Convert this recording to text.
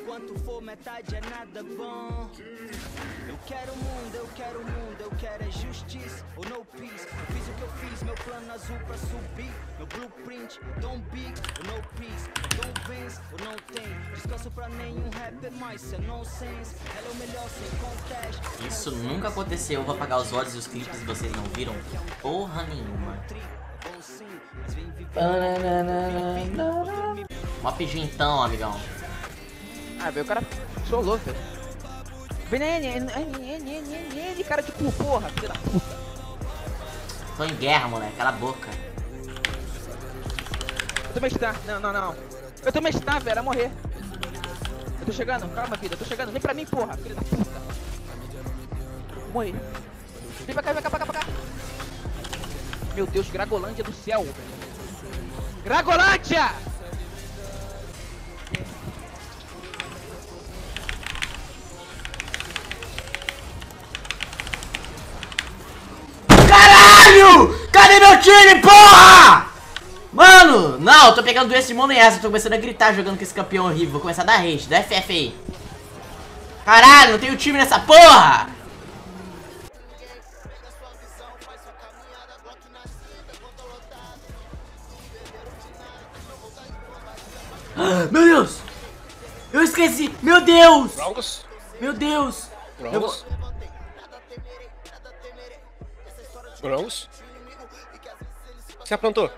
Enquanto for metade é nada bom. Eu quero o mundo, eu quero o mundo, eu quero é justiça ou no peace. Eu fiz o que eu fiz, meu plano azul pra subir. Meu blueprint, don't big ou no peace. Don't vence ou não tem. Descanso pra nenhum rapper mais, isso é nonsense. Ela é o melhor sem conteste. Isso nunca aconteceu. Eu vou apagar os olhos e os clipes vocês não viram porra nenhuma. Mó então, amigão. Ah, velho, o cara solou, velho. Vem, né, né, né, cara de cu, porra, filha da puta. Tô em guerra, moleque. Cala a boca. Eu tô mestrar, não, não, não. Eu tô mestrar, velho, a morrer. Eu tô chegando, calma, vida, eu tô chegando. Vem pra mim, porra, filha da puta. Morrer. Vem pra cá, vem pra cá, pra cá, pra cá. Meu Deus, Gragolândia do céu. Gragolândia! Cadê meu time, porra? Mano, não, eu tô pegando doença de mão nem essa. Eu tô começando a gritar jogando com esse campeão horrível. Vou começar a dar rage, dá FF aí. Caralho, não tenho time nessa porra! Ah, Meu Deus! Eu esqueci! Meu Deus! Meu Deus! Eu vou... Se aprontou.